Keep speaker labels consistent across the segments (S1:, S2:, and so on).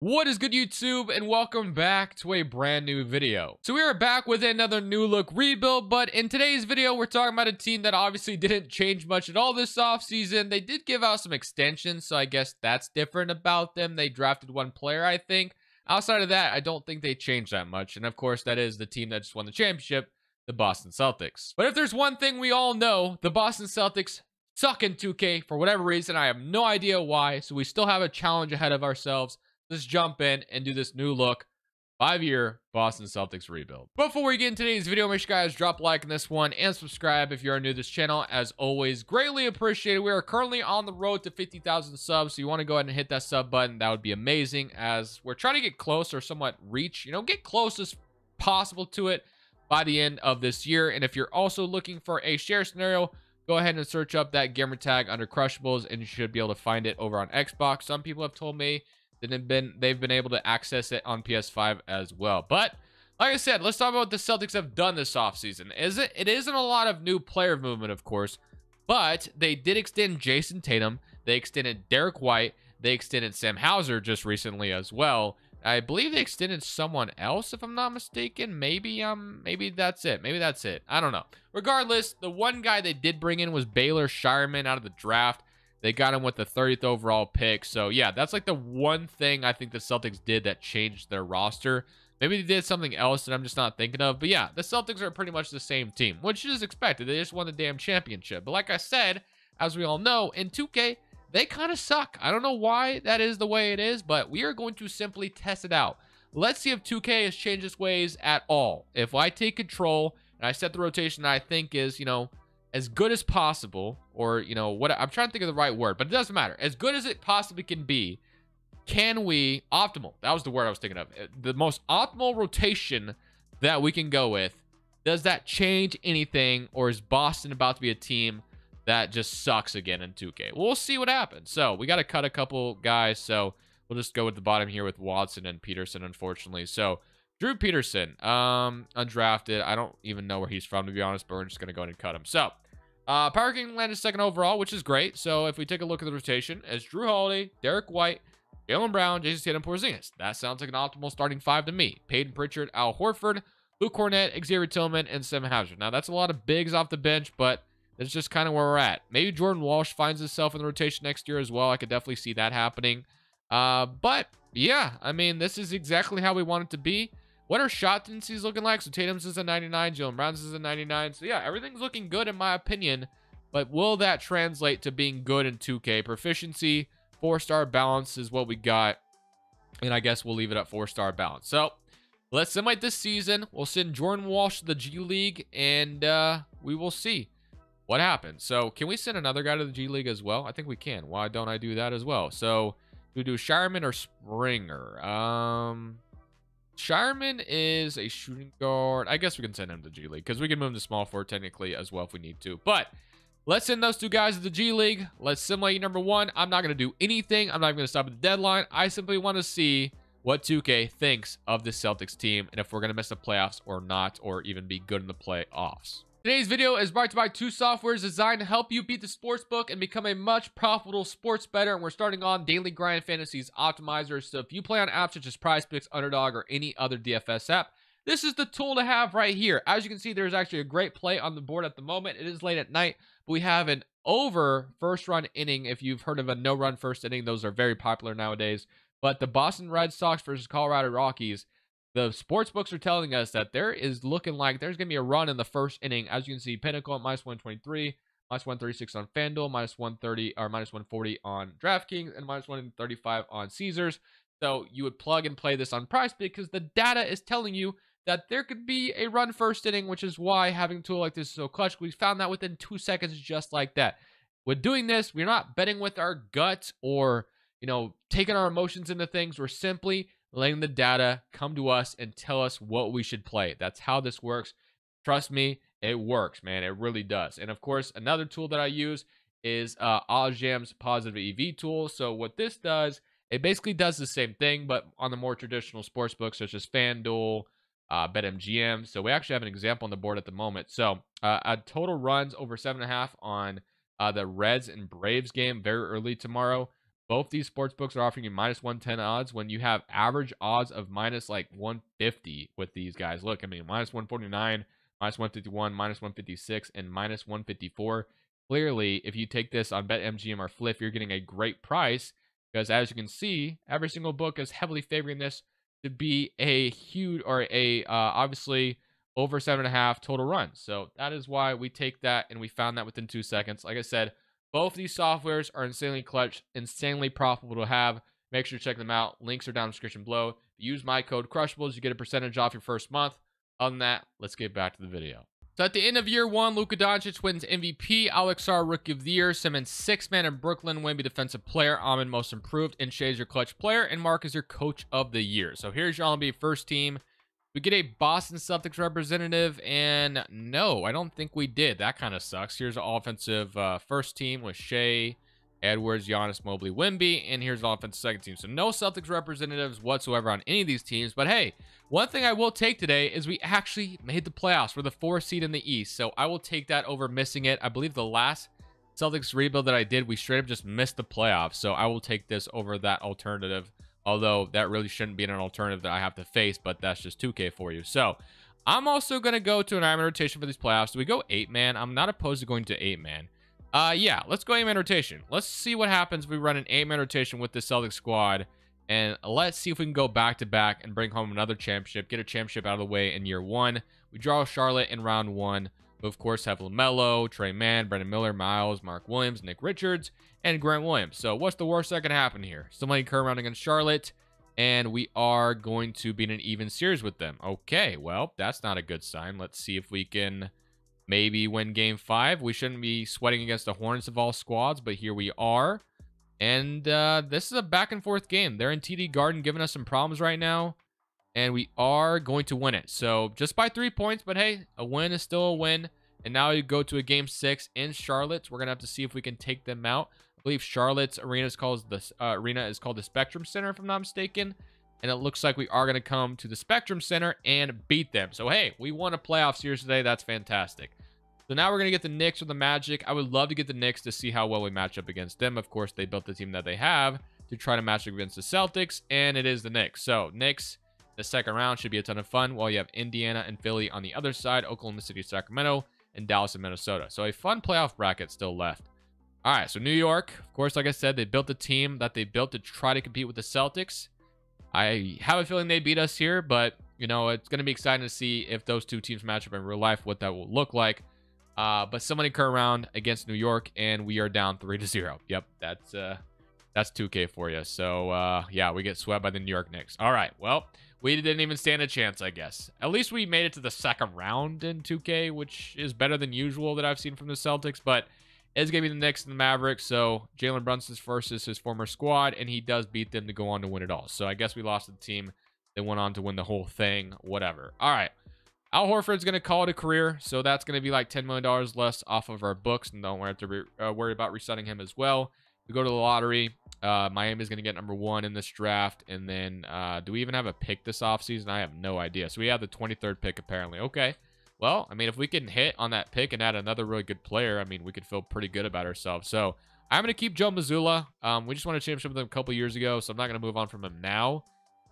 S1: What is good YouTube and welcome back to a brand new video. So we are back with another new look rebuild, but in today's video we're talking about a team that obviously didn't change much at all this offseason. They did give out some extensions, so I guess that's different about them. They drafted one player, I think. Outside of that, I don't think they changed that much. And of course, that is the team that just won the championship, the Boston Celtics. But if there's one thing we all know, the Boston Celtics suck in 2K for whatever reason. I have no idea why, so we still have a challenge ahead of ourselves let's jump in and do this new look five-year Boston Celtics rebuild. Before we get into today's video, make sure you guys drop a like on this one and subscribe if you are new to this channel. As always, greatly appreciated. We are currently on the road to 50,000 subs, so you want to go ahead and hit that sub button. That would be amazing as we're trying to get close or somewhat reach, you know, get close as possible to it by the end of this year. And if you're also looking for a share scenario, go ahead and search up that gamer tag under Crushables and you should be able to find it over on Xbox. Some people have told me they've been they've been able to access it on PS5 as well. But like I said, let's talk about what the Celtics have done this offseason. Is it it isn't a lot of new player movement, of course, but they did extend Jayson Tatum, they extended Derek White, they extended Sam Hauser just recently as well. I believe they extended someone else, if I'm not mistaken. Maybe um, maybe that's it. Maybe that's it. I don't know. Regardless, the one guy they did bring in was Baylor Scheierman out of the draft. They got him with the 30th overall pick. So, yeah, that's like the one thing I think the Celtics did that changed their roster. Maybe they did something else that I'm just not thinking of. But yeah, the Celtics are pretty much the same team, which is expected. They just won the damn championship. But like I said, as we all know, in 2K, they kind of suck. I don't know why that is the way it is, but we are going to simply test it out. Let's see if 2K has changed its ways at all. If I take control and I set the rotation I think is, you know, as good as possible, or, you know, what I'm trying to think of the right word, but it doesn't matter. As good as it possibly can be, can we, optimal, that was the word I was thinking of, uh, the most optimal rotation that we can go with, does that change anything, or is Boston about to be a team that just sucks again in 2K? We'll see what happens. So we got to cut a couple guys, so we'll just go with the bottom here with Watson and Peterson, unfortunately. So Drew Peterson, um, undrafted. I don't even know where he's from, to be honest, but we're just to go ahead and cut him. So, uh, Power King landed second overall, which is great. So, if we take a look at the rotation, as Jrue Holiday, Derek White, Jaylen Brown, Jayson Tatum, Porzingis. That sounds like an optimal starting five to me. Payton Pritchard, Al Horford, Luke Kornet, Xavier Tillman, and Sam Hauser. Now, that's a lot of bigs off the bench, but that's just kind of where we're at. Maybe Jordan Walsh finds himself in the rotation next year as well. I could definitely see that happening. Uh, but, yeah, I mean, this is exactly how we want it to be. What are shot tendencies looking like? So Tatum's is a 99, Jaylen Brown's is a 99. So yeah, everything's looking good in my opinion. But will that translate to being good in 2K? Proficiency, four-star balance is what we got. And I guess we'll leave it at four-star balance. So let's simulate this season. We'll send Jordan Walsh to the G League, and uh, we will see what happens. So can we send another guy to the G League as well? I think we can. Why don't I do that as well? So do we do Scheierman or Springer? Um, Scheierman is a shooting guard. I guess we can send him to G League because we can move him to small forward technically as well if we need to. But let's send those two guys to the G League. Let's simulate number one. I'm not going to do anything. I'm not going to stop at the deadline. I simply want to see what 2K thinks of the Celtics team and if we're going to miss the playoffs or not, or even be good in the playoffs. Today's video is brought to you by two softwares designed to help you beat the sports book and become a much profitable sports bettor. And we're starting on Daily Grind Fantasies Optimizer. So if you play on apps such as Prize Picks, Underdog, or any other DFS app, this is the tool to have right here. As you can see, there's actually a great play on the board at the moment. It is late at night, but we have an over first run inning. If you've heard of a no run first inning, those are very popular nowadays. But the Boston Red Sox versus Colorado Rockies the sports books are telling us that there is looking like there's going to be a run in the first inning. As you can see, Pinnacle at minus 123, minus 136 on FanDuel, minus 130 or minus 140 on DraftKings, and minus 135 on Caesars. So you would plug and play this on Price because the data is telling you that there could be a run first inning, which is why having a tool like this is so clutch. We found that within two seconds, just like that. With doing this, we're not betting with our gut or you know taking our emotions into things. We're simply letting the data come to us and tell us what we should play. That's how this works. Trust me, it works, man. It really does. And of course, another tool that I use is uh, OddsJam's Positive EV tool. So what this does, it basically does the same thing, but on the more traditional sports books such as FanDuel, uh, BetMGM. So we actually have an example on the board at the moment. So uh, a total runs over seven and a half on uh, the Reds and Braves game very early tomorrow. Both these sports books are offering you minus 110 odds when you have average odds of minus like 150 with these guys. Look, I mean, minus 149, minus 151, minus 156, and minus 154. Clearly, if you take this on BetMGM or Flip, you're getting a great price because as you can see, every single book is heavily favoring this to be a huge or a uh, obviously over seven and a half total run. So that is why we take that and we found that within two seconds. Like I said, both these softwares are insanely clutch, insanely profitable to have. Make sure to check them out. Links are down in the description below. Use my code Crushables, you get a percentage off your first month. Other than that, let's get back to the video. So at the end of year one, Luka Doncic wins MVP, Alex Sarr Rookie of the Year, Simmons Six Man in Brooklyn, Wemby Defensive Player, Amen Most Improved, and Shai's your Clutch Player, and Mark is your Coach of the Year. So here's your NBA first team. We get a Boston Celtics representative, and no, I don't think we did. That kind of sucks. Here's offensive uh, first team with Shai, Edwards, Giannis, Mobley, Wemby, and here's offensive second team. So no Celtics representatives whatsoever on any of these teams. But hey, one thing I will take today is we actually made the playoffs. We're the fourth seed in the East, so I will take that over missing it. I believe the last Celtics rebuild that I did, we straight up just missed the playoffs. So I will take this over that alternative Although that really shouldn't be an alternative that I have to face, but that's just 2K for you. So I'm also going to go to an iron rotation for these playoffs. Do we go 8-man? I'm not opposed to going to 8-man. Uh, yeah, let's go 8-man rotation. Let's see what happens if we run an 8-man rotation with the Celtics squad. And let's see if we can go back-to-back and bring home another championship, get a championship out of the way in year one. We draw Charlotte in round one. We, of course, have LaMelo, Tre Mann, Brandon Miller, Miles, Mark Williams, Nick Richards, and Grant Williams. So what's the worst that can happen here? Somebody current round against Charlotte, and we are going to be in an even series with them. Okay, well, that's not a good sign. Let's see if we can maybe win game five. We shouldn't be sweating against the Hornets of all squads, but here we are. And uh, this is a back and forth game. They're in TD Garden giving us some problems right now. And we are going to win it. So just by three points, but hey, a win is still a win. And now you go to a game six in Charlotte. We're going to have to see if we can take them out. I believe Charlotte's arena is called the uh, arena is called the Spectrum Center, if I'm not mistaken. And it looks like we are going to come to the Spectrum Center and beat them. So, hey, we won a playoff series today. That's fantastic. So now we're going to get the Knicks or the Magic. I would love to get the Knicks to see how well we match up against them. Of course, they built the team that they have to try to match up against the Celtics, and it is the Knicks. So, Knicks, the second round should be a ton of fun, while you have Indiana and Philly on the other side, Oklahoma City, Sacramento, and Dallas and Minnesota. So a fun playoff bracket still left. All right, so New York, of course, like I said, they built a team that they built to try to compete with the Celtics. I have a feeling they beat us here, but, you know, it's going to be exciting to see if those two teams match up in real life, what that will look like. Uh, but somebody come around against New York, and we are down 3 to 0. Yep, that's uh, that's 2K for you. So, uh, yeah, we get swept by the New York Knicks. All right, well, we didn't even stand a chance, I guess. At least we made it to the second round in 2K, which is better than usual that I've seen from the Celtics, but it's going to be the Knicks and the Mavericks. So Jalen Brunson's first is his former squad, and he does beat them to go on to win it all. So I guess we lost the team. that went on to win the whole thing, whatever. All right. Al Horford's going to call it a career, so that's going to be like $10 million less off of our books, and don't have to re uh, worry about resetting him as well. We go to the lottery. Uh, Miami is going to get number one in this draft. And then uh, do we even have a pick this offseason? I have no idea. So we have the 23rd pick, apparently. Okay. Well, I mean, if we can hit on that pick and add another really good player, I mean, we could feel pretty good about ourselves. So I'm going to keep Joe Mazzulla. Um, we just won a championship with him a couple years ago, so I'm not going to move on from him now.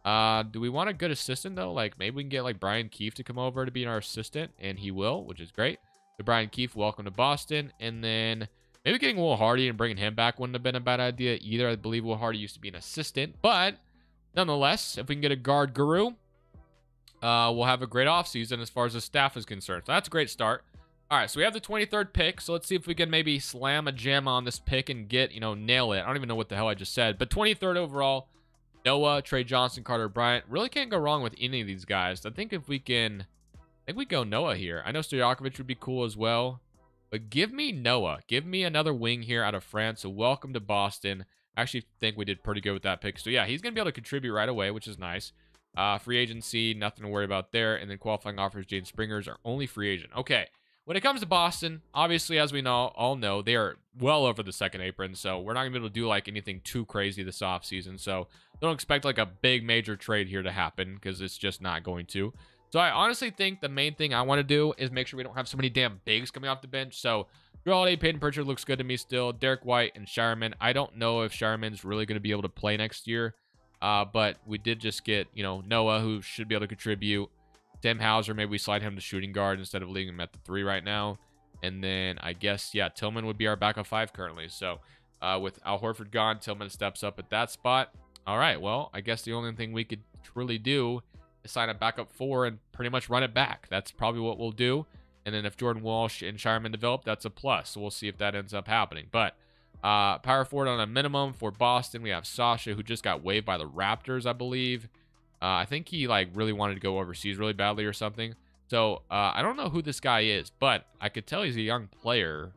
S1: Uh, do we want a good assistant, though? Like, maybe we can get, like, Brian Keefe to come over to be our assistant, and he will, which is great. So Brian Keefe, welcome to Boston. And then maybe getting Will Hardy and bringing him back wouldn't have been a bad idea either. I believe Will Hardy used to be an assistant. But, nonetheless, if we can get a guard guru, uh, we'll have a great offseason as far as the staff is concerned. So that's a great start. All right, so we have the 23rd pick. So let's see if we can maybe slam a gem on this pick and get, you know, nail it. I don't even know what the hell I just said. But 23rd overall, Noah, Tre Johnson, Carter Bryant. Really can't go wrong with any of these guys. I think if we can, I think we go Noah here. I know Stojakovic would be cool as well. But give me Noah. Give me another wing here out of France. So welcome to Boston. I actually think we did pretty good with that pick. So yeah, he's going to be able to contribute right away, which is nice. Uh, free agency, nothing to worry about there. And then qualifying offers, Jaden Springers are only free agent. Okay. When it comes to Boston, obviously, as we know, all know, they are well over the second apron. So we're not going to be able to do like anything too crazy this offseason. So don't expect like a big major trade here to happen because it's just not going to. So I honestly think the main thing I want to do is make sure we don't have so many damn bigs coming off the bench. So Jrue Holiday, Payton Pritchard looks good to me still. Derek White and Scheierman. I don't know if Scheierman's really going to be able to play next year. Uh, but we did just get, you know, Noah, who should be able to contribute. Sam Hauser, maybe we slide him to shooting guard instead of leaving him at the three right now. And then I guess, yeah, Tillman would be our backup five currently. So uh, with Al Horford gone, Tillman steps up at that spot. All right, well, I guess the only thing we could truly do is sign a backup four and pretty much run it back. That's probably what we'll do. And then if Jordan Walsh and Scheierman develop, that's a plus. So we'll see if that ends up happening. But uh, power forward on a minimum for Boston, we have Sasha, who just got waived by the Raptors, I believe. Uh, I think he like really wanted to go overseas really badly or something. So uh, I don't know who this guy is, but I could tell he's a young player.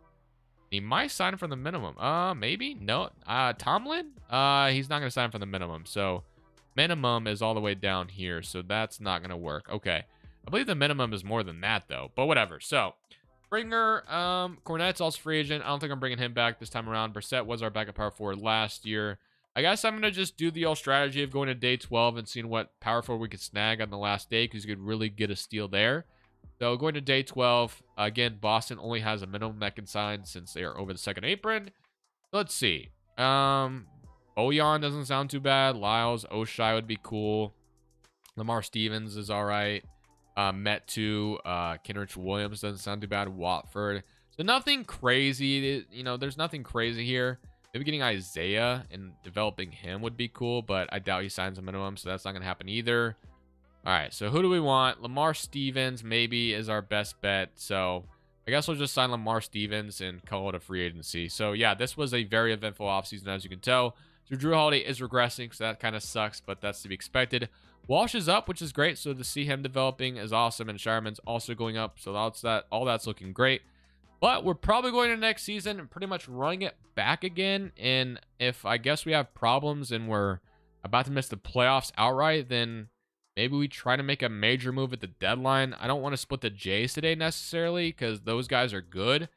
S1: He might sign for the minimum. Uh, maybe no. Uh, Tomlin. Uh, he's not gonna sign for the minimum. So minimum is all the way down here. So that's not gonna work. Okay. I believe the minimum is more than that though. But whatever. So Springer, um, Kornet's also free agent. I don't think I'm bringing him back this time around. Brissett was our backup power forward last year. I guess I'm going to just do the old strategy of going to day 12 and seeing what power forward we could snag on the last day because you could really get a steal there. So going to day 12, again, Boston only has a minimum that can sign since they are over the second apron. Let's see. Um, doesn't sound too bad. Lyles, Oshae would be cool. Lamar Stevens is all right. Uh, Metu, uh, Kenrich Williams doesn't sound too bad. Watford. So nothing crazy. You know, there's nothing crazy here. Maybe getting Isaiah and developing him would be cool, but I doubt he signs a minimum, so that's not going to happen either. All right, so who do we want? Lamar Stevens maybe is our best bet. So I guess we'll just sign Lamar Stevens and call it a free agency. So yeah, this was a very eventful offseason, as you can tell. So Jrue Holiday is regressing, so that kind of sucks, but that's to be expected. Walsh is up, which is great. So to see him developing is awesome, and Scheierman's also going up. So that's that. All that's looking great. But we're probably going to next season and pretty much running it back again. And if I guess we have problems and we're about to miss the playoffs outright, then maybe we try to make a major move at the deadline. I don't want to split the Jays today necessarily because those guys are good.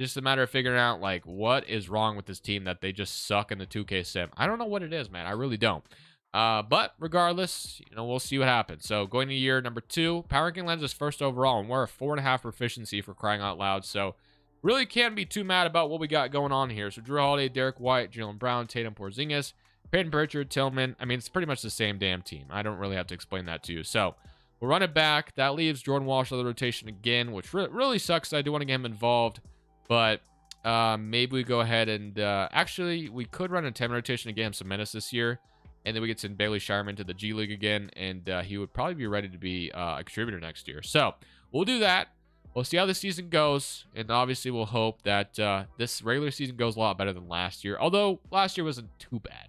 S1: Just a matter of figuring out like what is wrong with this team that they just suck in the 2K sim. I don't know what it is, man. I really don't. Uh, but regardless, you know, we'll see what happens. So going to year number two, Power Ranking Lens is first overall, and we're a four and a half proficiency for crying out loud. So really can't be too mad about what we got going on here. So Jrue Holiday, Derek White, Jaylen Brown, Tatum Porzingis, Payton Pritchard, Tillman. I mean, it's pretty much the same damn team. I don't really have to explain that to you. So we'll run it back. That leaves Jordan Walsh out of the rotation again, which re really sucks. I do want to get him involved, but uh, maybe we go ahead and uh, actually we could run a 10 rotation to get him some minutes this year. And then we get send Baylor Scheierman to the G League again, and uh, he would probably be ready to be uh, a contributor next year. So we'll do that. We'll see how the season goes, and obviously we'll hope that uh, this regular season goes a lot better than last year. Although last year wasn't too bad.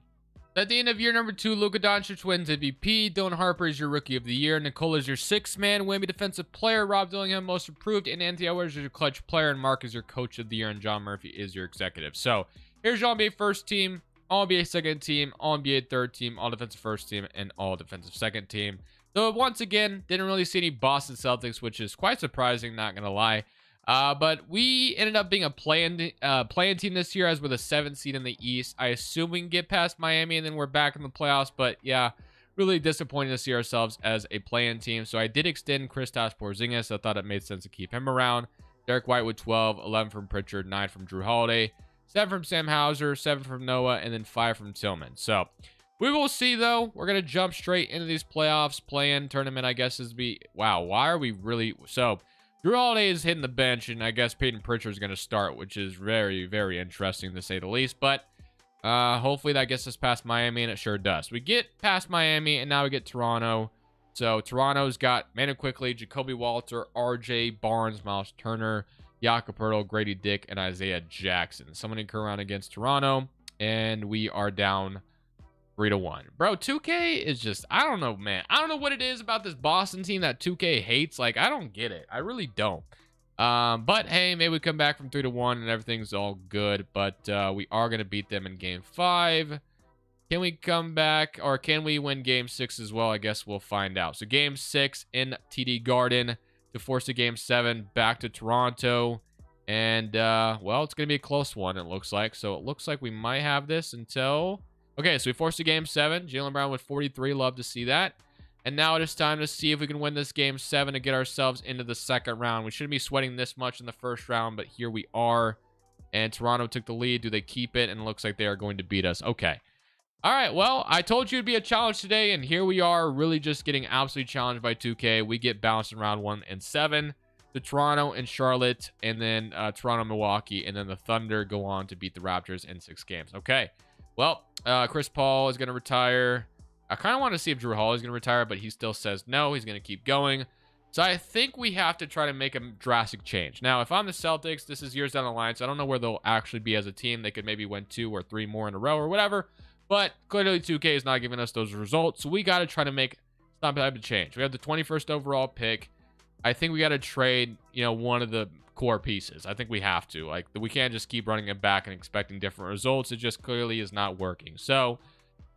S1: At the end of year number two, Luka Doncic wins MVP. Dylan Harper is your Rookie of the Year. Nikola is your sixth man. Wemby Defensive Player. Rob Dillingham, Most Improved. And Anthony Edwards is your Clutch Player. And Mark is your Coach of the Year. And John Murphy is your Executive. So here's your NBA first team, All NBA second team, All NBA third team, All Defensive first team, and All Defensive second team. Though once again, didn't really see any Boston Celtics, which is quite surprising, not gonna lie. Uh, but we ended up being a playing uh, playing team this year as we're the seventh seed in the East. I assume we can get past Miami and then we're back in the playoffs. But yeah, really disappointed to see ourselves as a playing team. So I did extend Kristaps Porzingis. I thought it made sense to keep him around. Derek White with 12, 11 from Pritchard, 9 from Jrue Holiday, 7 from Sam Hauser, 7 from Noah, and then 5 from Tillman. So we will see, though. We're going to jump straight into these playoffs, play-in tournament, I guess, is be... Wow, why are we really... So, Jrue Holiday is hitting the bench, and I guess Payton Pritchard is going to start, which is very, very interesting, to say the least. But uh, hopefully that gets us past Miami, and it sure does. We get past Miami, and now we get Toronto. So, Toronto's got Manu Quickley, Ja'Kobe Walter, RJ Barnes, Miles Turner, Jakob Gradey Dick, and Isaiah Jackson. Someone in around against Toronto, and we are down three to one. Bro, 2K is just, I don't know, man. I don't know what it is about this Boston team that 2K hates. Like, I don't get it. I really don't. Um, but hey, maybe we come back from three to one and everything's all good. But uh, we are gonna beat them in game five. Can we come back or can we win game six as well? I guess we'll find out. So game six in TD Garden to force a game seven back to Toronto. And uh, well, it's gonna be a close one, it looks like. So it looks like we might have this until Okay, so we forced a game seven. Jaylen Brown with 43. Love to see that. And now it is time to see if we can win this game seven to get ourselves into the second round. We shouldn't be sweating this much in the first round, but here we are. and Toronto took the lead. Do they keep it? And it looks like they are going to beat us. Okay. All right, well, I told you it'd be a challenge today, and here we are, really just getting absolutely challenged by 2K. We get bounced in round one and seven the Toronto and Charlotte, and then uh, Toronto, Milwaukee, and then the Thunder go on to beat the Raptors in six games. Okay, well, uh, Chris Paul is going to retire. I kind of want to see if Jrue Holiday is going to retire, but he still says no. He's going to keep going. So I think we have to try to make a drastic change. Now, if I'm the Celtics, this is years down the line, so I don't know where they'll actually be as a team. They could maybe win two or three more in a row or whatever. But clearly 2K is not giving us those results. So we got to try to make some type of change. We have the 21st overall pick. I think we got to trade, you know, one of the core pieces. I think we have to. Like, we can't just keep running it back and expecting different results. It just clearly is not working. So,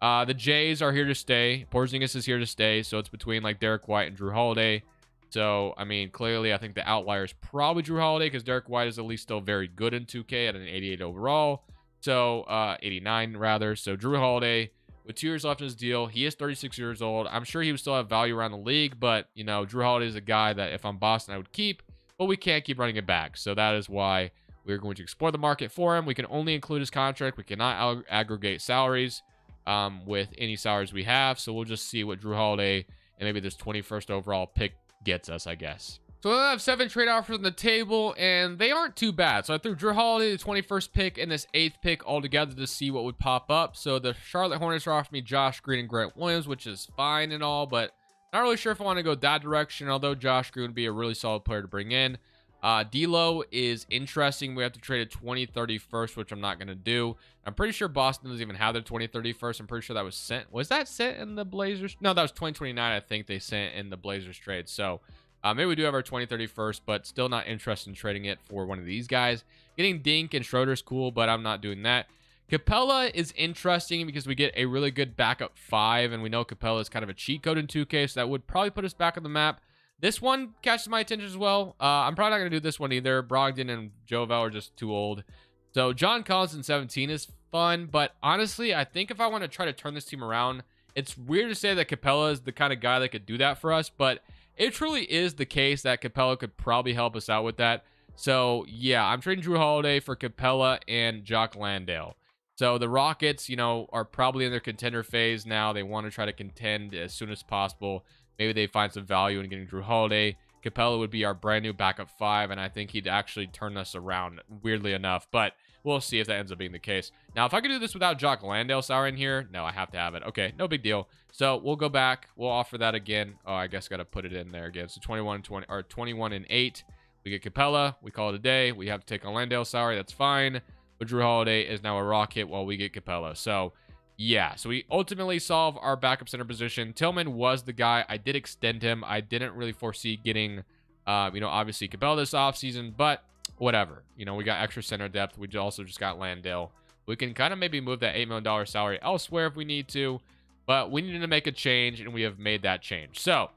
S1: uh, the Jays are here to stay. Porzingis is here to stay. So it's between like Derek White and Jrue Holiday. So, I mean, clearly, I think the outlier is probably Jrue Holiday because Derek White is at least still very good in 2K at an 88 overall. So, uh, 89 rather. So, Jrue Holiday with two years left in his deal, he is 36 years old. I'm sure he would still have value around the league, but, you know, Jrue Holiday is a guy that if I'm Boston, I would keep, but we can't keep running it back. So, that is why we're going to explore the market for him. We can only include his contract. We cannot ag aggregate salaries um, with any salaries we have. So, we'll just see what Jrue Holiday and maybe this 21st overall pick gets us, I guess. So I have seven trade offers on the table, and they aren't too bad. So I threw Jrue Holiday, the 21st pick, and this eighth pick all together to see what would pop up. So the Charlotte Hornets are offering me Josh Green and Grant Williams, which is fine and all, but not really sure if I want to go that direction, although Josh Green would be a really solid player to bring in. Uh, D'Lo is interesting. We have to trade a 2031st, which I'm not going to do. I'm pretty sure Boston doesn't even have their 2031st. I'm pretty sure that was sent. Was that sent in the Blazers? No, that was 2029, I think they sent in the Blazers trade. So uh, maybe we do have our 2031st, but still not interested in trading it for one of these guys. Getting Dink and Schroeder's cool, but I'm not doing that. Capela is interesting because we get a really good backup five, and we know Capela is kind of a cheat code in 2K, so that would probably put us back on the map. This one catches my attention as well. Uh, I'm probably not going to do this one either. Brogdon and Jovel are just too old. So John Collins in 17 is fun, but honestly, I think if I want to try to turn this team around, it's weird to say that Capela is the kind of guy that could do that for us, but it truly is the case that Capela could probably help us out with that. So yeah, I'm trading Jrue Holiday for Capela and Jock Landale. So the Rockets, you know, are probably in their contender phase now. They want to try to contend as soon as possible. Maybe they find some value in getting Jrue Holiday. Capela would be our brand new backup five, and I think he'd actually turn us around, weirdly enough. But we'll see if that ends up being the case. Now, if I could do this without Jock Landale sour in here, no, I have to have it. Okay, no big deal. So we'll go back. We'll offer that again. Oh, I guess got to put it in there again. So 21 and 20 or 21 and 8. We get Capela. We call it a day. We have to take a Landale sour. That's fine. But Jrue Holiday is now a rocket while we get Capela. So yeah, so we ultimately solve our backup center position. Tillman was the guy. I did extend him. I didn't really foresee getting, uh, you know, obviously Capela this offseason, but whatever. You know, we got extra center depth. We also just got Landale. We can kind of maybe move that $8 million salary elsewhere if we need to, but we need to make a change, and we have made that change. So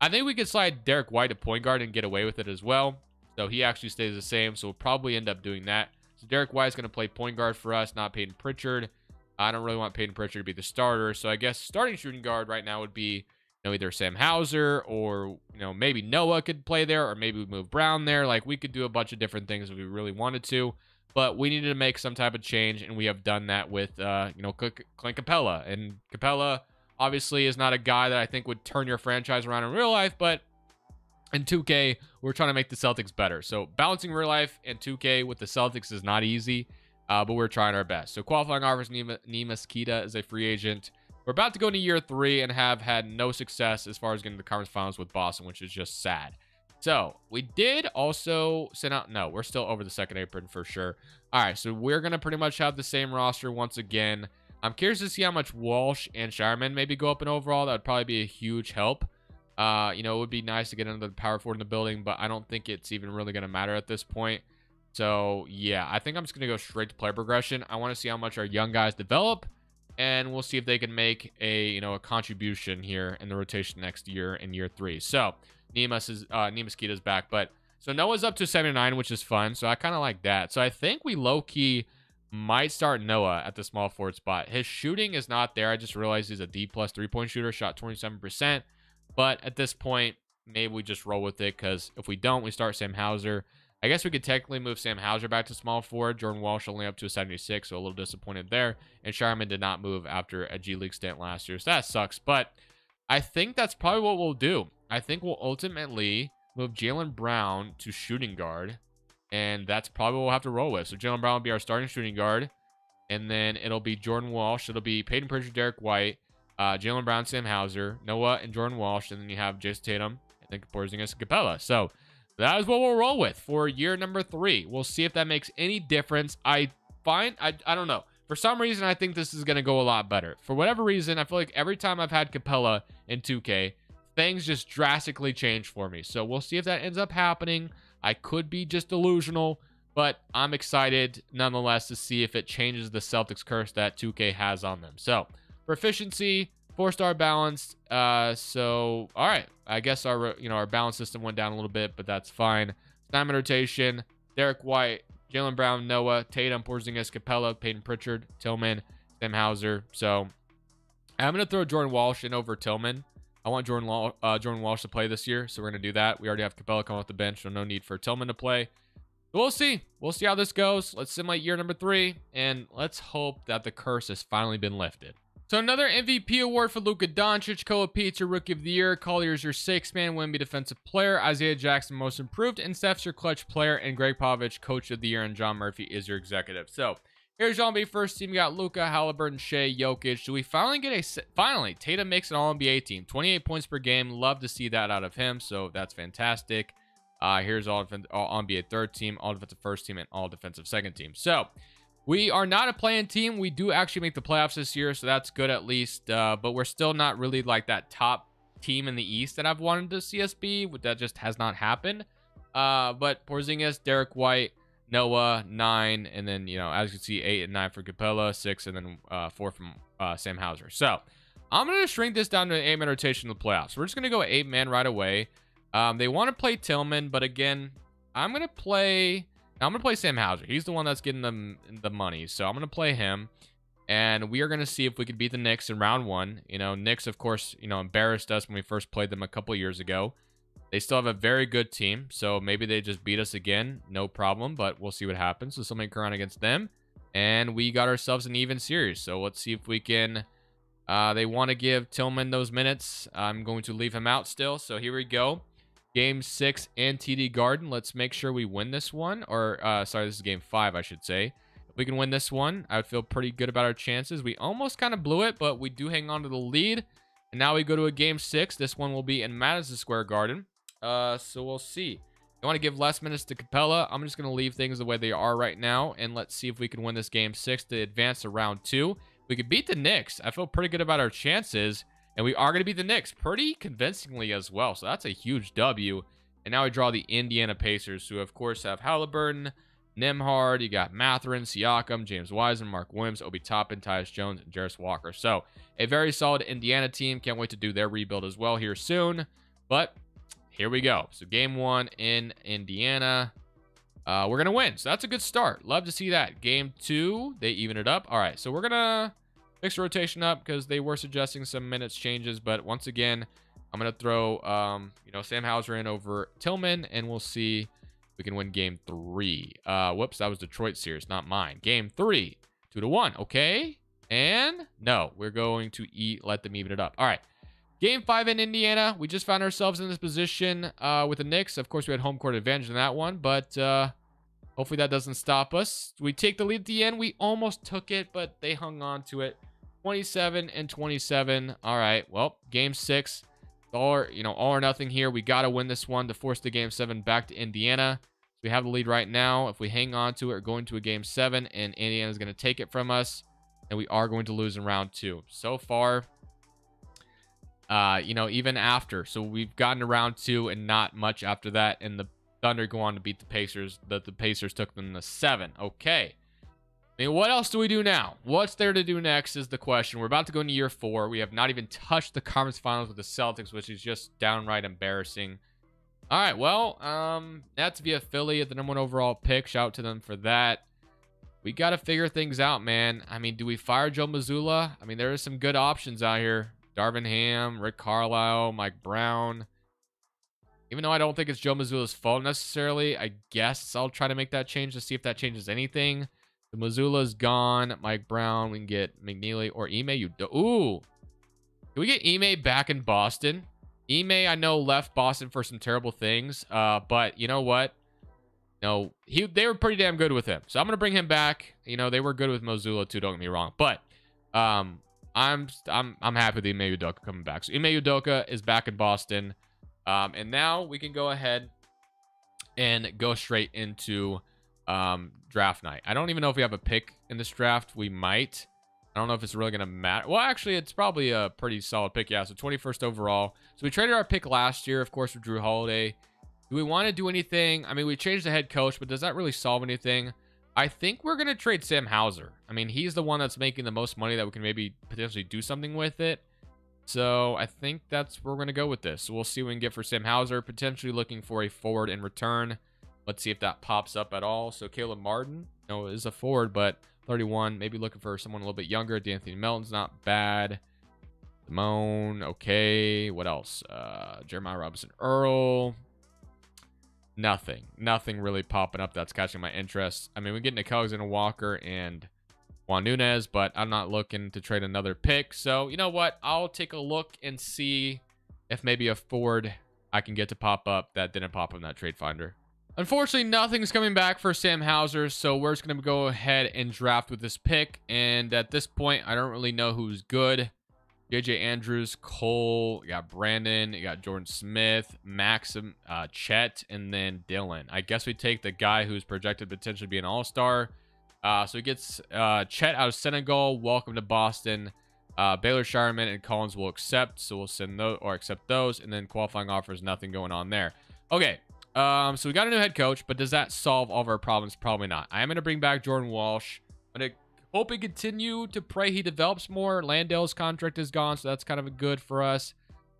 S1: I think we could slide Derek White to point guard and get away with it as well. So he actually stays the same, so we'll probably end up doing that. So Derek White is going to play point guard for us, not Payton Pritchard. I don't really want Payton Pritchard to be the starter. So I guess starting shooting guard right now would be you know either Sam Hauser or you know maybe Noah could play there or maybe we move Brown there. Like we could do a bunch of different things if we really wanted to. But we needed to make some type of change, and we have done that with uh, you know Clint Capela And Capela obviously is not a guy that I think would turn your franchise around in real life, but in 2K, we're trying to make the Celtics better. So balancing real life and 2K with the Celtics is not easy uh, but we're trying our best. So qualifying offers Nima, Queta is a free agent. We're about to go into year three and have had no success as far as getting to the conference finals with Boston, which is just sad. So we did also send out. No, we're still over the second apron for sure. All right, so we're gonna pretty much have the same roster once again. I'm curious to see how much Walsh and Scheierman maybe go up in overall. That would probably be a huge help. Uh, you know, it would be nice to get another power forward in the building, but I don't think it's even really gonna matter at this point. So yeah, I think I'm just gonna go straight to player progression. I want to see how much our young guys develop, and we'll see if they can make a you know a contribution here in the rotation next year in year three. So Neemias is uh, Neemias Queta's back, but so Noah's up to 79, which is fun. So I kind of like that. So I think we low key might start Noah at the small forward spot. His shooting is not there. I just realized he's a D plus three point shooter, shot 27%. But at this point, maybe we just roll with it because if we don't, we start Sam Hauser. I guess we could technically move Sam Hauser back to small forward. Jordan Walsh only up to a 76, so a little disappointed there. And Scheierman did not move after a G League stint last year, so that sucks. But I think that's probably what we'll do. I think we'll ultimately move Jaylen Brown to shooting guard, and that's probably what we'll have to roll with. So Jaylen Brown will be our starting shooting guard, and then it'll be Jordan Walsh. It'll be Payton Pritchard, Derek White, uh, Jaylen Brown, Sam Hauser, Noah, and Jordan Walsh, and then you have Jayson Tatum, and then Porzingis and Capela. So that is what we'll roll with for year number three. We'll see if that makes any difference. I find I I don't know. For some reason, I think this is going to go a lot better. For whatever reason, I feel like every time I've had Capela in 2K, things just drastically change for me. So we'll see if that ends up happening. I could be just delusional, but I'm excited nonetheless to see if it changes the Celtics curse that 2K has on them. So proficiency, four star balance. Uh, so all right, I guess our you know our balance system went down a little bit, but that's fine. Diamond rotation: Derek White, Jaylen Brown, Noah, Tatum, Porzingis, Capela, Payton Pritchard, Tillman, Sam Hauser. So I'm gonna throw Jordan Walsh in over Tillman. I want Jordan, Law, uh, Jordan Walsh to play this year, so we're gonna do that. We already have Capela come off the bench, so no need for Tillman to play. We'll see. We'll see how this goes. Let's simulate year number three, and let's hope that the curse has finally been lifted. So another MVP award for Luka Doncic, Koa Pizza Rookie of the Year, Collier's your sixth man, Wemby Defensive Player, Isaiah Jackson Most Improved, and Steph's your Clutch Player, and Gregg Popovich Coach of the Year, and John Murphy is your Executive. So here's your NBA first team. We got Luka, Haliburton, Shai, Jokic. Do we finally get a finally Tatum makes an All NBA team, 28 points per game. Love to see that out of him. So that's fantastic. Uh, here's all, all NBA third team, all defensive first team, and all defensive second team. So we are not a playing team. We do actually make the playoffs this year, so that's good at least. Uh, but we're still not really like that top team in the East that I've wanted to see us be. That just has not happened. Uh, but Porzingis, Derek White, Noah, nine, and then you know, as you can see, eight and nine for Capela, six, and then uh, four from uh, Sam Hauser. So I'm gonna shrink this down to an eight-man rotation in the playoffs. We're just gonna go eight man right away. Um, they want to play Tillman, but again, I'm gonna play. Now I'm going to play Sam Hauser. He's the one that's getting them the money. So I'm going to play him. And we are going to see if we can beat the Knicks in round one. You know, Knicks, of course, you know, embarrassed us when we first played them a couple years ago. They still have a very good team. So maybe they just beat us again. No problem. But we'll see what happens. So something around against them. And we got ourselves an even series. So let's see if we can... Uh, they want to give Tillman those minutes. I'm going to leave him out still. So here we go. Game six and TD Garden. Let's make sure we win this one. Or, uh, sorry, this is game five, I should say. If we can win this one, I would feel pretty good about our chances. We almost kind of blew it, but we do hang on to the lead. And now we go to a game six. This one will be in Madison Square Garden. Uh, so we'll see. I want to give less minutes to Capela. I'm just going to leave things the way they are right now. And let's see if we can win this game six to advance to round two. We could beat the Knicks. I feel pretty good about our chances. And we are going to beat the Knicks pretty convincingly as well. So that's a huge W. And now we draw the Indiana Pacers, who, of course, have Haliburton, Nembhard, you got Mathurin, Siakam, James Wiseman, Mark Williams, Obi Toppin, Tyus Jones, and Jarace Walker. So a very solid Indiana team. Can't wait to do their rebuild as well here soon. But here we go. So game one in Indiana. Uh, we're going to win. So that's a good start. Love to see that. Game two, they even it up. All right, so we're going to Fix the rotation up because they were suggesting some minutes changes. But once again, I'm going to throw, um, you know, Sam Hauser in over Tillman, and we'll see if we can win game three. Uh, whoops, that was Detroit series, not mine. Game three, two to one. Okay. And no, we're going to eat, let them even it up. All right. Game five in Indiana. We just found ourselves in this position uh, with the Knicks. Of course, we had home court advantage in that one, but uh, hopefully that doesn't stop us. We take the lead at the end. We almost took it, but they hung on to it. 27 and 27. All right. Well, game six. Or, you know, all or nothing here. We got to win this one to force the game seven back to Indiana. We have the lead right now. If we hang on to it, we're going to a game seven, and Indiana's going to take it from us, and we are going to lose in round two. So far, uh, you know, even after. So we've gotten to round two and not much after that, and the Thunder go on to beat the Pacers. The, the Pacers took them to seven. Okay. I mean, what else do we do now? What's there to do next is the question. We're about to go into year four. We have not even touched the conference finals with the Celtics, which is just downright embarrassing. All right, well, um, that's via Philly at the number one overall pick. Shout out to them for that. We got to figure things out, man. I mean, do we fire Joe Mazzulla? I mean, there are some good options out here. Darvin Ham, Rick Carlisle, Mike Brown. Even though I don't think it's Joe Mazzulla's fault necessarily, I guess I'll try to make that change to see if that changes anything. The Mazzulla's gone. Mike Brown. We can get McNeely or Ime. You Ooh. Can we get Ime back in Boston? Ime, I know, left Boston for some terrible things. Uh, but you know what? No, he they were pretty damn good with him. So I'm gonna bring him back. You know, they were good with Mazzulla too, don't get me wrong. But um I'm I'm I'm happy with Ime Udoka coming back. So Ime Udoka is back in Boston. Um, and now we can go ahead and go straight into um, draft night. I don't even know if we have a pick in this draft. We might. I don't know if it's really going to matter. Well, actually, it's probably a pretty solid pick. Yeah, so 21st overall. So we traded our pick last year, of course, with Jrue Holiday. Do we want to do anything? I mean, we changed the head coach, but does that really solve anything? I think we're going to trade Sam Hauser. I mean, he's the one that's making the most money that we can maybe potentially do something with it. So I think that's where we're going to go with this. So we'll see what we can get for Sam Hauser. Potentially looking for a forward in return. Let's see if that pops up at all. So Caleb Martin, you know, is a forward, but 31. Maybe looking for someone a little bit younger. D'Anthony Melton's not bad. Simone, okay. What else? Uh, Jeremiah Robinson Earl. Nothing. Nothing really popping up that's catching my interest. I mean, we get Nick Alexander Walker and Juan Nunez, but I'm not looking to trade another pick. So, you know what? I'll take a look and see if maybe a Ford I can get to pop up that didn't pop in that trade finder. Unfortunately, nothing's coming back for Sam Hauser, so we're just going to go ahead and draft with this pick. And at this point, I don't really know who's good. JJ Andrews, Cole, you got Brandon, you got Jordan Smith, Maxim, uh, Chet, and then Dylan. I guess we take the guy who's projected potentially to be an all-star. Uh, so he gets uh, Chet out of Senegal. Welcome to Boston. Uh, Baylor Scheierman and Collins will accept. So we'll send those or accept those. And then qualifying offers, nothing going on there. Okay. Um, so we got a new head coach, but does that solve all of our problems? Probably not. I am going to bring back Jordan Walsh. I'm going to hope and continue to pray he develops more. Landale's contract is gone, so that's kind of good for us.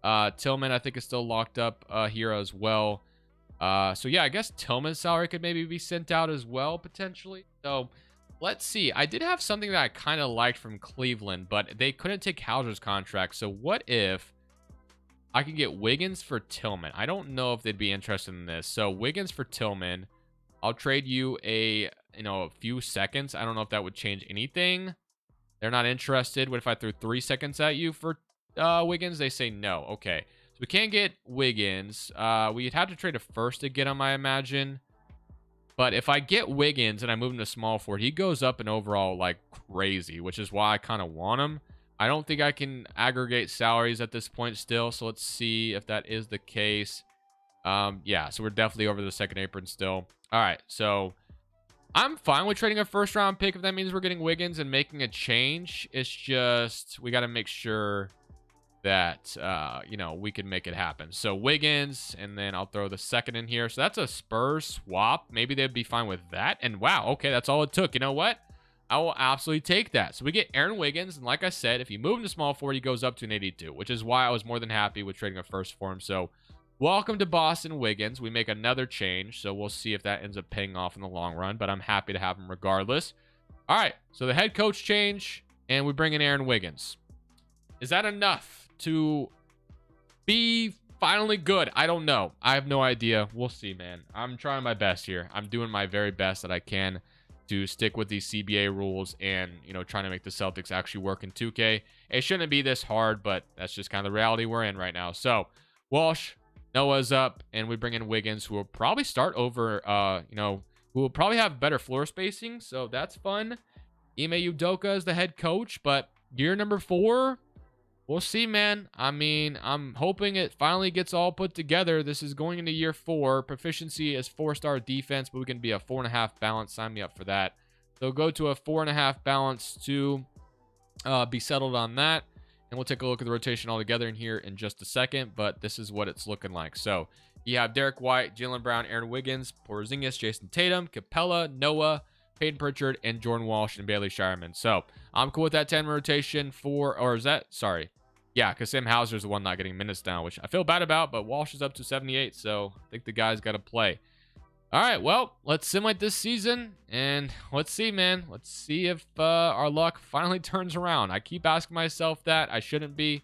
S1: Uh, Tillman, I think, is still locked up uh, here as well. Uh, so yeah, I guess Tillman's salary could maybe be sent out as well, potentially. So Let's see. I did have something that I kind of liked from Cleveland, but they couldn't take Hauser's contract. So what if I could get Wiggins for Tillman? I don't know if they'd be interested in this. So Wiggins for Tillman. I'll trade you a, you know, a few seconds. I don't know if that would change anything. They're not interested. What if I threw three seconds at you for uh, Wiggins? They say no. Okay. So we can't get Wiggins. Uh, we'd have to trade a first to get him, I imagine. But if I get Wiggins and I move him to small forward, he goes up in overall like crazy, which is why I kind of want him. I don't think I can aggregate salaries at this point still. So let's see if that is the case. Um, yeah, so we're definitely over the second apron still. All right, so I'm fine with trading a first round pick if that means we're getting Wiggins and making a change. It's just we got to make sure that uh, you know we can make it happen. So Wiggins, and then I'll throw the second in here. So that's a Spurs swap. Maybe they'd be fine with that. And wow, okay, that's all it took. You know what? I will absolutely take that. So we get Aaron Wiggins, and like I said, if you move him to small forward, he goes up to an 82, which is why I was more than happy with trading a first for him. So welcome to Boston Wiggins. We make another change, so we'll see if that ends up paying off in the long run. But I'm happy to have him regardless. All right, so the head coach change, and we bring in Aaron Wiggins. Is that enough? to be finally good. I don't know. I have no idea. We'll see, man. I'm trying my best here. I'm doing my very best that I can to stick with these CBA rules and, you know, trying to make the Celtics actually work in 2K. It shouldn't be this hard, but that's just kind of the reality we're in right now. So, Walsh, Noah's up, and we bring in Wiggins, who will probably start over, uh, you know, who will probably have better floor spacing. So that's fun. Ime Udoka is the head coach, but year number four, we'll see, man. I mean, I'm hoping it finally gets all put together. This is going into year four. Proficiency is four-star defense, but we can be a four and a half balance. Sign me up for that. So go to a four and a half balance to uh, be settled on that. And we'll take a look at the rotation all together in here in just a second. But this is what it's looking like. So you have Derek White, Jaylen Brown, Aaron Wiggins, Porzingis, Jayson Tatum, Capela, Noah, Payton Pritchard, and Jordan Walsh and Baylor Scheierman. So I'm cool with that 10 rotation for, or is that, sorry, yeah, because Sam Hauser's the one not getting minutes now, which I feel bad about, but Walsh is up to 78, so I think the guy's got to play. All right, well, let's simulate this season, and let's see, man. Let's see if uh, our luck finally turns around. I keep asking myself that. I shouldn't be,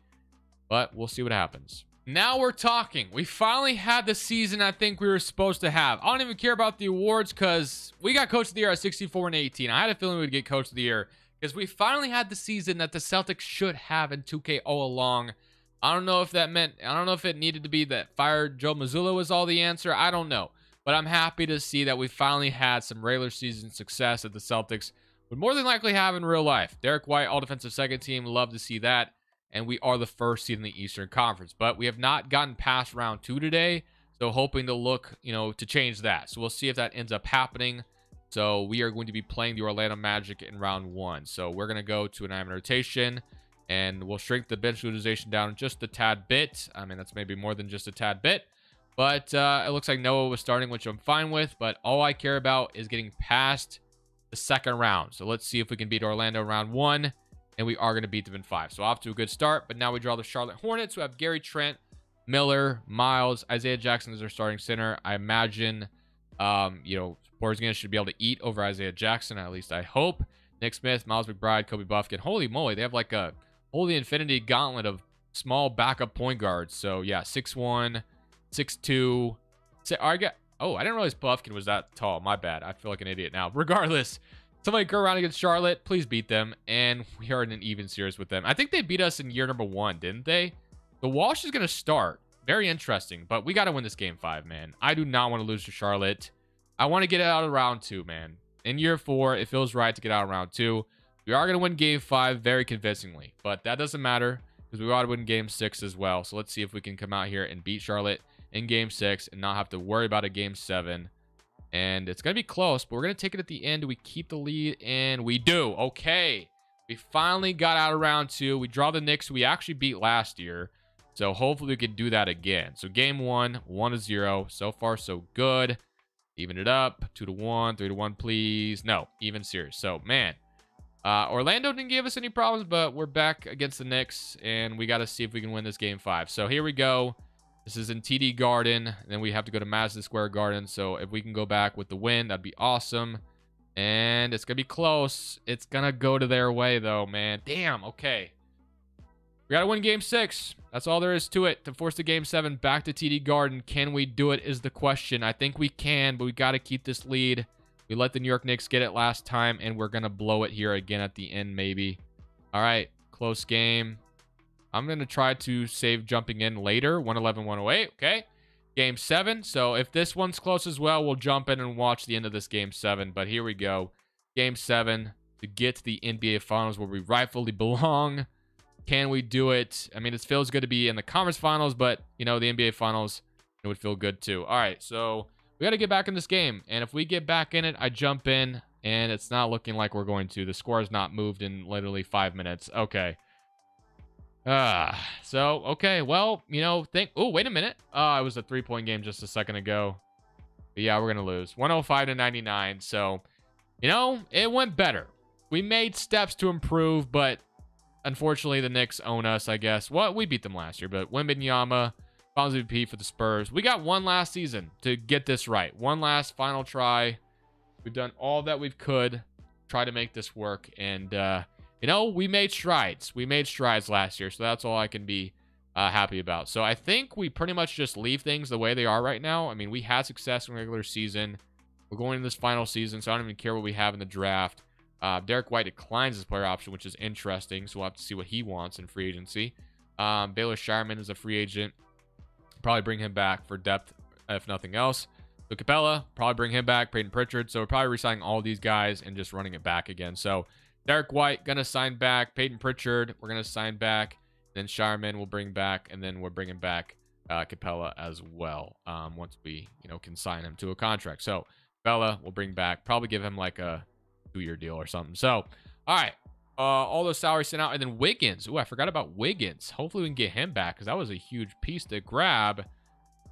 S1: but we'll see what happens. Now we're talking. We finally had the season I think we were supposed to have. I don't even care about the awards because we got Coach of the Year at 64 and 18. I had a feeling we'd get Coach of the Year because we finally had the season that the Celtics should have in 2K all along. I don't know if that meant, I don't know if it needed to be that fired Joe Mazzulla was all the answer. I don't know. But I'm happy to see that we finally had some regular season success that the Celtics would more than likely have in real life. Derek White, all defensive second team, love to see that and we are the first seed in the Eastern Conference. But we have not gotten past round two today, so hoping to look, you know, to change that. So we'll see if that ends up happening. So we are going to be playing the Orlando Magic in round one. So we're going to go to an diamond rotation, and we'll shrink the bench utilization down just a tad bit. I mean, that's maybe more than just a tad bit. But uh, it looks like Noah was starting, which I'm fine with. But all I care about is getting past the second round. So let's see if we can beat Orlando round one and we are going to beat them in five. So off to a good start, but now we draw the Charlotte Hornets, who have Gary Trent, Miller, Miles, Isaiah Jackson as their starting center. I imagine, um, you know, Porzingis should be able to eat over Isaiah Jackson, at least I hope. Nick Smith, Miles McBride, Kobe Bufkin. Holy moly, they have like a holy infinity gauntlet of small backup point guards. So yeah, 6'1", 6'2". I get, oh, I didn't realize Bufkin was that tall. My bad. I feel like an idiot now. Regardless, Somebody go around against Charlotte. Please beat them. And we are in an even series with them. I think they beat us in year number one, didn't they? The wash is going to start. Very interesting. But we got to win this game five, man. I do not want to lose to Charlotte. I want to get out of round two, man. In year four, it feels right to get out of round two. We are going to win game five very convincingly. But that doesn't matter because we got to win game six as well. So let's see if we can come out here and beat Charlotte in game six and not have to worry about a game seven. And it's going to be close, but we're going to take it at the end. We keep the lead, and we do. Okay. We finally got out of round two. We draw the Knicks we actually beat last year. So hopefully we can do that again. So game one, one to zero. So far, so good. Even it up. Two to one, three to one, please. No, even series. So, man. Uh, Orlando didn't give us any problems, but we're back against the Knicks, and we got to see if we can win this game five. So here we go. This is in TD Garden. then we have to go to Madison Square Garden. So if we can go back with the win, that'd be awesome. And it's going to be close. It's going to go to their way, though, man. Damn, okay. We got to win game six. That's all there is to it. To force the game seven back to TD Garden. Can we do it is the question. I think we can, but we got to keep this lead. We let the New York Knicks get it last time, and we're going to blow it here again at the end, maybe. All right, close game. I'm going to try to save jumping in later. 111, 108. Okay. Game seven. So if this one's close as well, we'll jump in and watch the end of this game seven. But here we go. Game seven to get to the NBA Finals where we rightfully belong. Can we do it? I mean, it feels good to be in the conference finals, but, you know, the NBA Finals, it would feel good too. All right. So we got to get back in this game. And if we get back in it, I jump in, and it's not looking like we're going to. The score has not moved in literally five minutes. Okay. Ah, so okay, well, you know, think. Oh, wait a minute. Uh, it was a three-point game just a second ago. But yeah, we're gonna lose 105 to 99. So, you know, it went better. We made steps to improve, but unfortunately, the Knicks own us. I guess. Well, we beat them last year, but Wembanyama, Finals MVP for the Spurs. We got one last season to get this right. One last final try. We've done all that we could try to make this work, and uh, you know, we made strides. We made strides last year, so that's all I can be uh, happy about. So I think we pretty much just leave things the way they are right now. I mean, we had success in regular season. We're going into this final season, so I don't even care what we have in the draft. Uh, Derrick White declines his player option, which is interesting, so we'll have to see what he wants in free agency. Um, Baylor Scheierman is a free agent. Probably bring him back for depth, if nothing else. So Capela, probably bring him back. Payton Pritchard. So we're probably resigning all these guys and just running it back again. So Derrick White gonna sign back. Payton Pritchard, we're gonna sign back. Then Scheierman will bring back, and then we're bringing back uh, Capela as well. Um, once we you know can sign him to a contract. So Bella will bring back. Probably give him like a two-year deal or something. So all right. Uh, all those salaries sent out, and then Wiggins. Oh, I forgot about Wiggins. Hopefully, we can get him back because that was a huge piece to grab,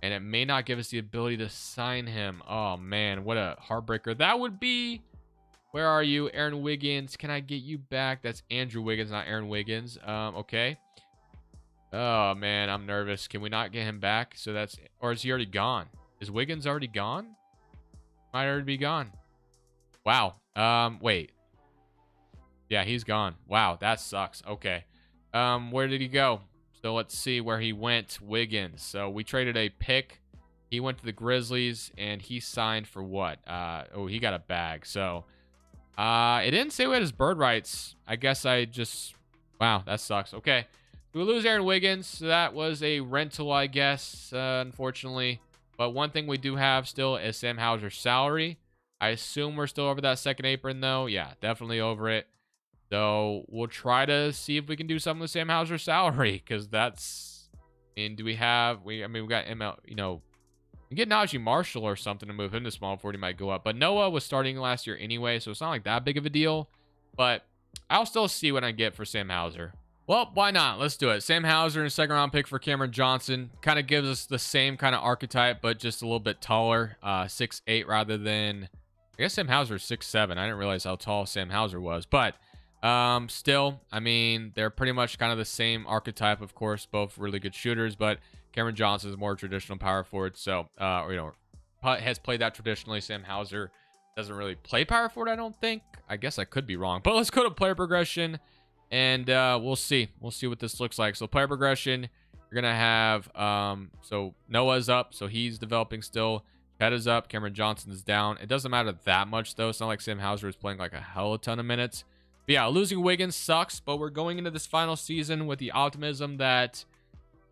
S1: and it may not give us the ability to sign him. Oh man, what a heartbreaker that would be. Where are you? Aaron Wiggins. Can I get you back? That's Andrew Wiggins, not Aaron Wiggins. Um, okay. Oh, man, I'm nervous. Can we not get him back? So that's... Or is he already gone? Is Wiggins already gone? Might already be gone. Wow. Um, wait. Yeah, he's gone. Wow, that sucks. Okay. Um, where did he go? So let's see where he went. Wiggins. So we traded a pick. He went to the Grizzlies and he signed for what? Uh, oh, he got a bag. So uh, it didn't say what his bird rights. I guess I just. Wow, that sucks. Okay. We lose Aaron Wiggins. So that was a rental, I guess, uh, unfortunately. But one thing we do have still is Sam Hauser's salary. I assume we're still over that second apron, though. Yeah, definitely over it. So we'll try to see if we can do something with Sam Hauser's salary, because that's. And do we have? We I mean, we got ML. You know, get Naji Marshall or something to move him to small forward. He might go up. But Noah was starting last year anyway, so it's not like that big of a deal. But I'll still see what I get for Sam Hauser. Well, why not? Let's do it. Sam Hauser and second round pick for Cameron Johnson. Kind of gives us the same kind of archetype, but just a little bit taller. Uh, six eight rather than I guess Sam Hauser is six seven. I didn't realize how tall Sam Hauser was, but um, still, I mean, they're pretty much kind of the same archetype, of course, both really good shooters, but Cameron Johnson is more traditional power forward, so uh, you know, has played that traditionally. Sam Hauser doesn't really play power forward, I don't think. I guess I could be wrong, but let's go to player progression and uh, we'll see. We'll see what this looks like. So player progression, you're gonna have um, so Noah's up, so he's developing still. Ted is up, Cameron Johnson is down. It doesn't matter that much though. It's not like Sam Hauser is playing like a hell of a ton of minutes. But yeah, losing Wiggins sucks, but we're going into this final season with the optimism that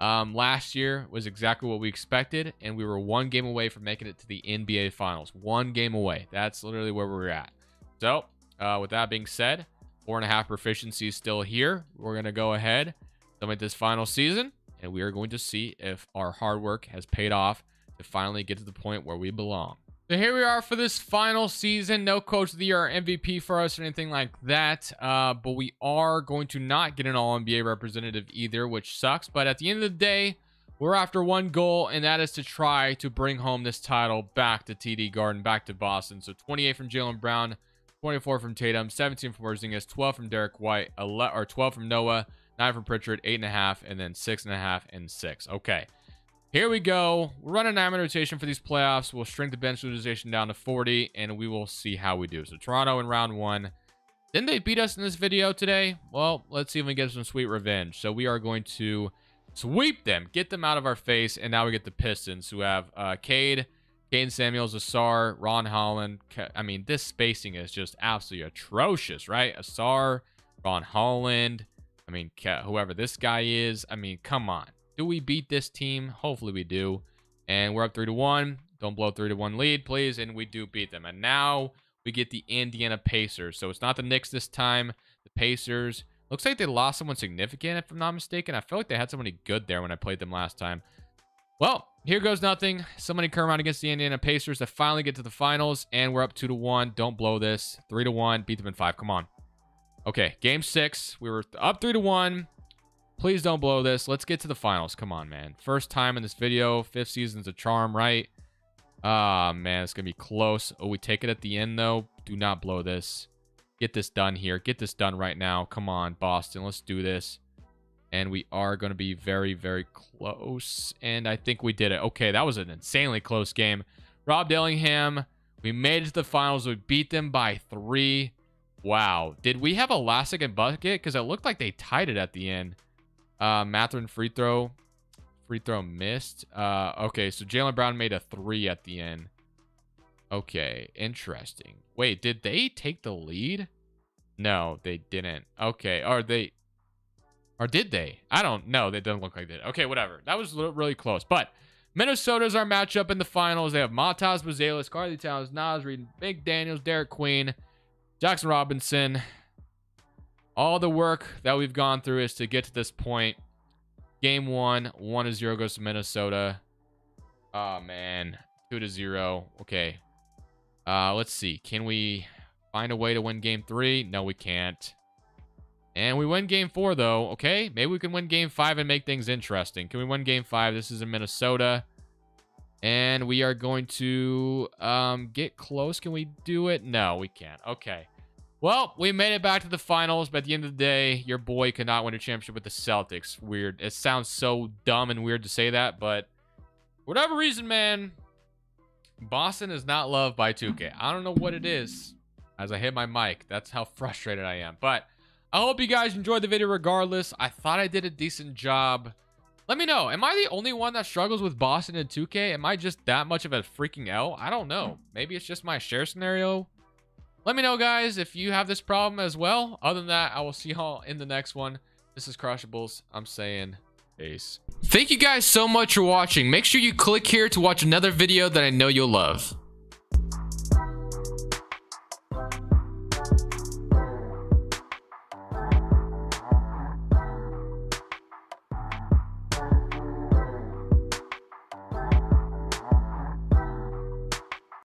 S1: um, last year was exactly what we expected, and we were one game away from making it to the NBA Finals. One game away. That's literally where we're at. So, uh, with that being said, Four and a half proficiency is still here. We're going to go ahead, submit this final season, and we are going to see if our hard work has paid off to finally get to the point where we belong. So here we are for this final season. No coach of the year MVP for us or anything like that. Uh, but we are going to not get an all NBA representative either, which sucks. But at the end of the day, we're after one goal, and that is to try to bring home this title back to TD Garden, back to Boston. So 28 from Jaylen Brown, 24 from Tatum, 17 from Porzingis, 12 from Derrick White, 11, or 12 from Noah, 9 from Pritchard, 8.5, and and then 6.5 and 6. Okay. Here we go. We're running nine man rotation for these playoffs. We'll shrink the bench utilization down to 40, and we will see how we do. So Toronto in round one. Didn't they beat us in this video today? Well, let's see if we get some sweet revenge. So we are going to sweep them, get them out of our face, and now we get the Pistons, who have uh, Cade, Caden Samuels, Ausar, Ron Holland. I mean, this spacing is just absolutely atrocious, right? Ausar, Ron Holland. I mean, whoever this guy is. I mean, come on. Do we beat this team? Hopefully we do. And we're up 3 to 1. Don't blow 3 to 1 lead, please. And we do beat them. And now we get the Indiana Pacers. So it's not the Knicks this time. The Pacers. Looks like they lost someone significant, if I'm not mistaken. I feel like they had somebody good there when I played them last time. Well, here goes nothing. Somebody come around against the Indiana Pacers to finally get to the finals, and we're up two to one. Don't blow this. Three to one. Beat them in five. Come on. Okay, game six. We were up three to one. Please don't blow this. Let's get to the finals. Come on, man. First time in this video. Fifth season's a charm, right? Ah, man, it's gonna be close. Oh, we take it at the end though. Do not blow this. Get this done here. Get this done right now. Come on, Boston. Let's do this and we are going to be very, very close. And I think we did it. Okay, that was an insanely close game. Rob Dillingham, we made it to the finals. We beat them by three. Wow. Did we have a last second bucket? Because it looked like they tied it at the end. Uh, Mathurin free throw. Free throw missed. Uh, okay, so Jaylen Brown made a three at the end. Okay, interesting. Wait, did they take the lead? No, they didn't. Okay, or they or did they? I don't know. They doesn't look like did. Okay, whatever. That was really close. But Minnesota's our matchup in the finals. They have Matas Buzelis, Carly Towns, Naz Reid, Big Daniels, Derek Queen, Jackson Robinson. All the work that we've gone through is to get to this point. Game one, one to zero goes to Minnesota. Oh man, two to zero. Okay. Uh, let's see. Can we find a way to win game three? No, we can't. And we win game four, though. Okay, maybe we can win game five and make things interesting. Can we win game five? This is in Minnesota. And we are going to um, get close. Can we do it? No, we can't. Okay. Well, we made it back to the finals, but at the end of the day, your boy could not win a championship with the Celtics. Weird. It sounds so dumb and weird to say that, but whatever reason, man, Boston is not loved by 2K. I don't know what it is. As I hit my mic, that's how frustrated I am. But I hope you guys enjoyed the video regardless. I thought I did a decent job. Let me know. Am I the only one that struggles with Boston and 2K? Am I just that much of a freaking L? I don't know. Maybe it's just my share scenario. Let me know, guys, if you have this problem as well. Other than that, I will see y'all in the next one. This is Crushables. I'm saying peace. Thank you guys so much for watching. Make sure you click here to watch another video that I know you'll love.